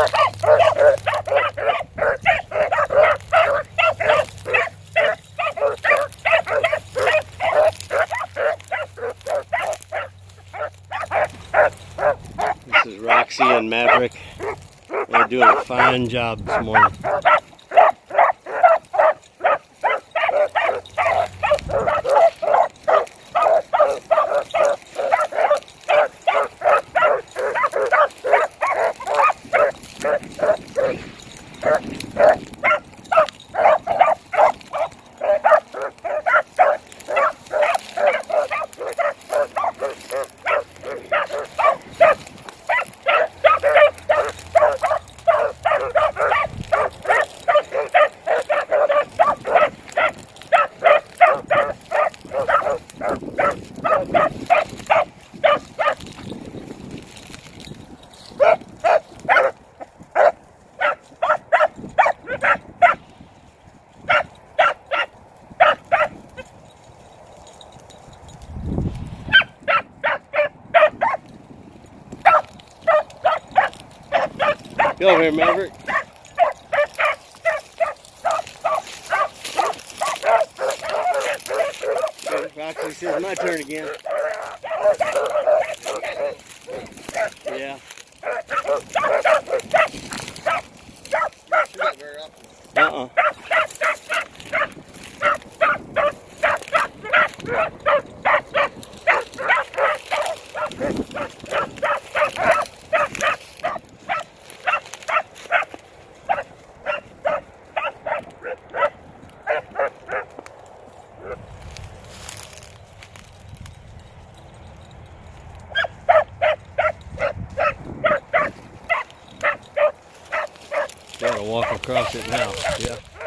This is Roxy and Maverick. They're doing a fine job this morning. Over here, Maverick. Roxy says my turn again. Yeah. Uh-uh. Gotta walk across it now. Yeah.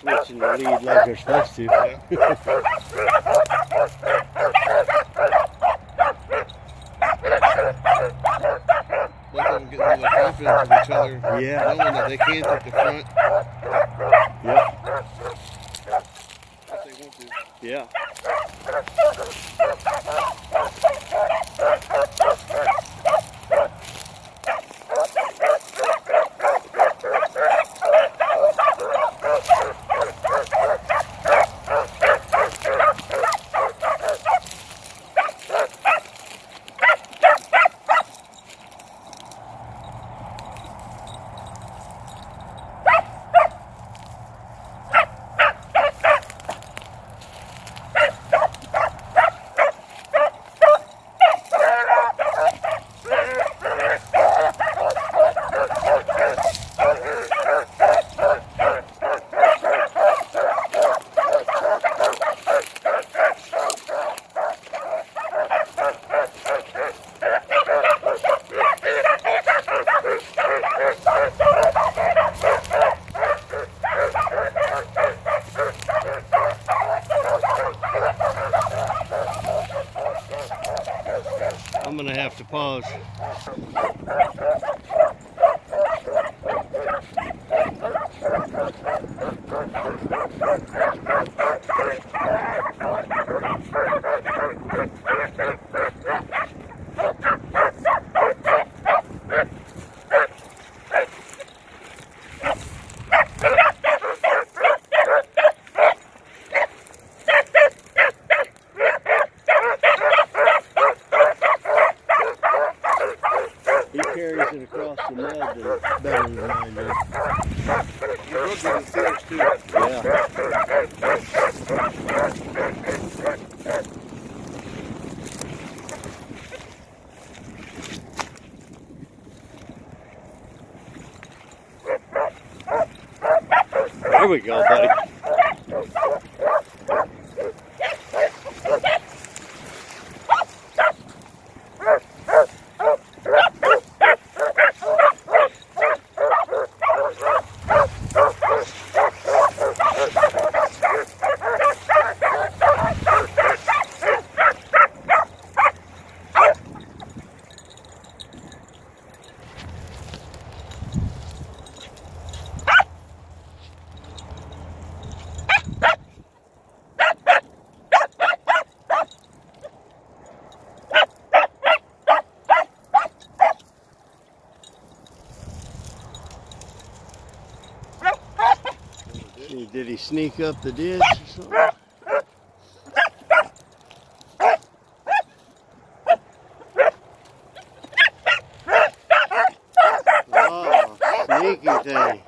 Switching the lead like they're supposed to. Both of them getting a little confidence with each other. Yeah. Knowing that they can't take the front Yep. If they want to. I'm have to pause. There we go, buddy. He sneak up the ditch or something? Oh, sneaky thing.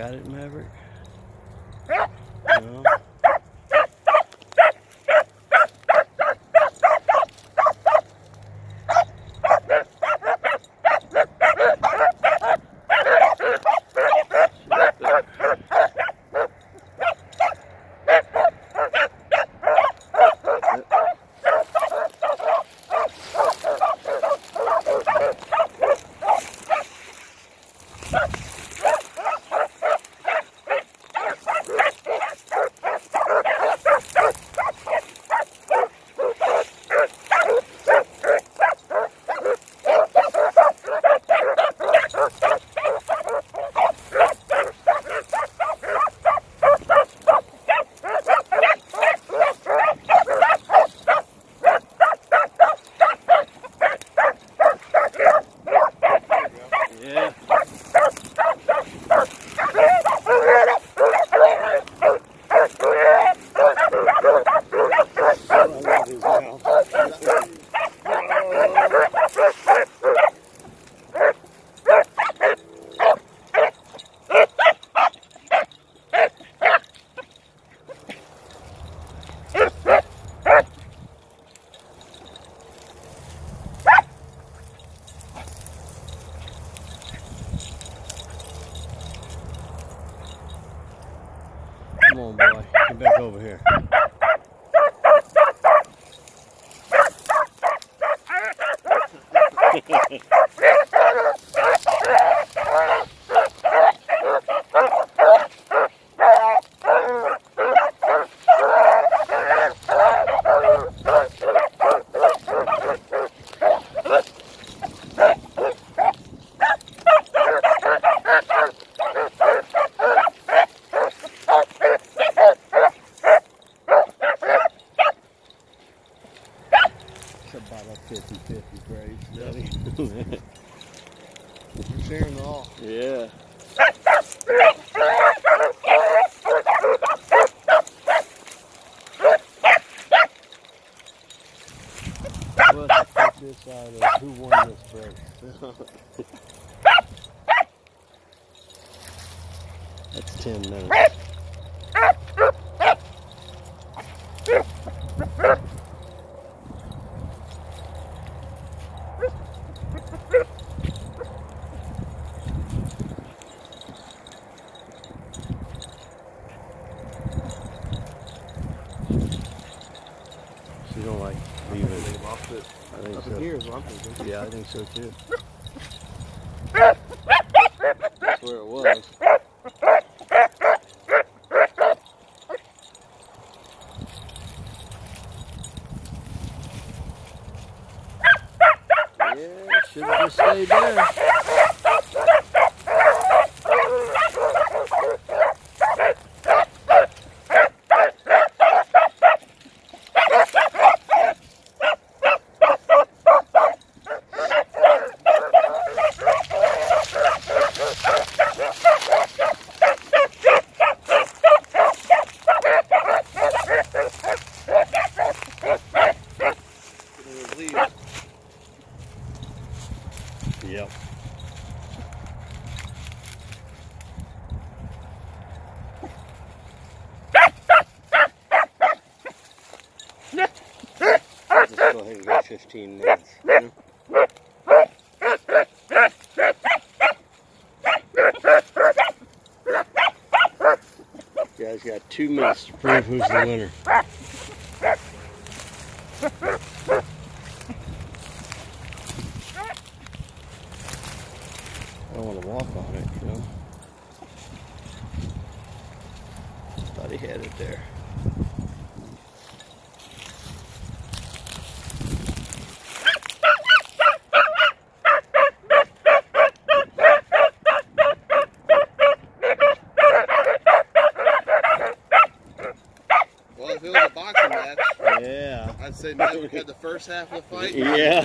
Got it, Maverick? It's about a 50 50 grade steady. Yep. You're sharing it all. Yeah. Let's this out of who won this break. That's 10 minutes. so too. That's where it was. Yeah, should have just stayed there. It was leaves. Yep. Let's go ahead and go 15 minutes. Guys got two minutes to prove who's the winner. I don't want to walk on it, you know. Thought he had it there. Well, if it was a boxing match, Yeah. I'd say Maverick had the first half of the fight. Yeah,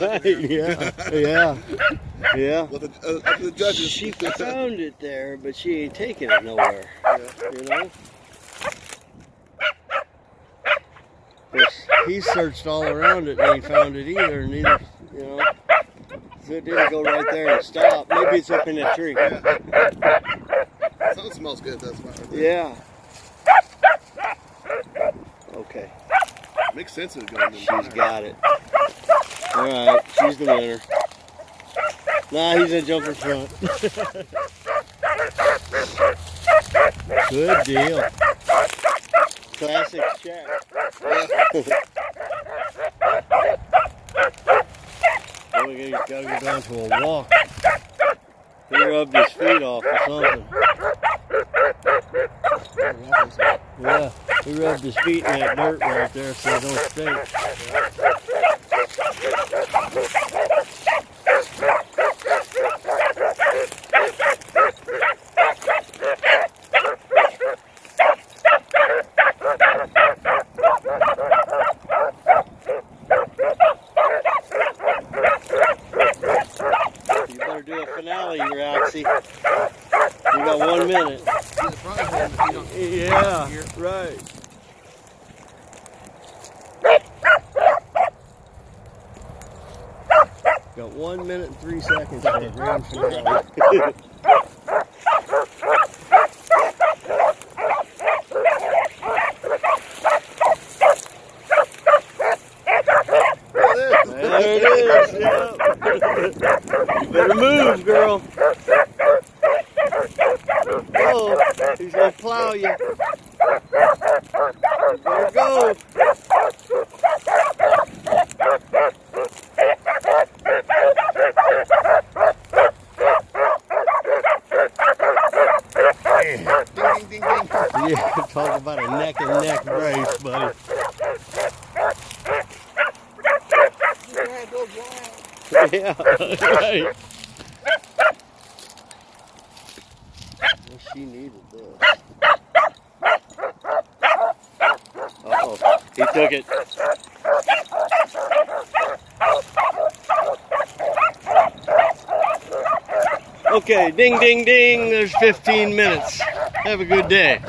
right, yeah, yeah, yeah. With the, uh, up to the judges. She found it there, but she ain't taking it nowhere, Yeah. you know? 'Cause He searched all around it and he found it either, and neither, you know. So it didn't go right there and stop. Maybe it's up in that tree. Yeah. Something smells good. That's why. Yeah. Okay, Makes sense of going in she's got it. All right, she's the winner. Nah, he's gonna jump in front. Good deal. Classic check. Well, we gotta, gotta go down to a walk. He rubbed his feet off or something. Yeah, he rubbed his feet in that dirt right there so they don't stink. You better do a finale, Roxy. You got one minute. See the front of him if you don't- Yeah, right. Got one minute and three seconds for the grand finale. There it is. Yeah. you better move, girl. Oh, he's gonna plow. You better go. Ding, ding, ding, ding. Yeah, talk about a neck and neck race, buddy. Wild, go wild. Yeah, right. Well, she needed this. Oh, he took it. Okay, ding, ding, ding. There's 15 minutes. Have a good day.